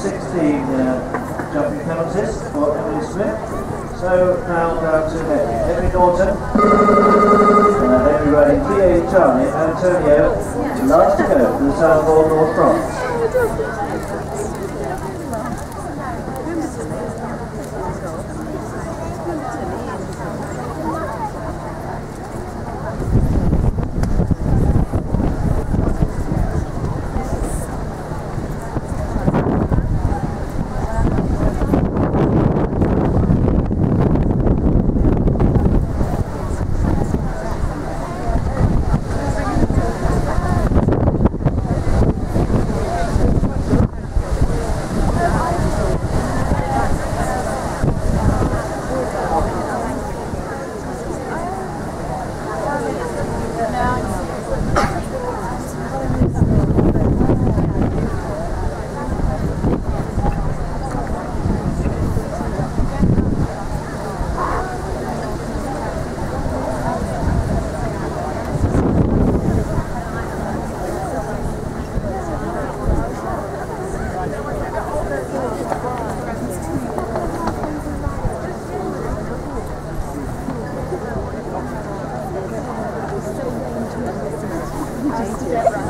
16 uh, jumping penalties for Emily Smith. So now down to Henry. Henry Norton, uh, Henry riding PA Charlie, Antonio, last to go for the South Wold North France. Just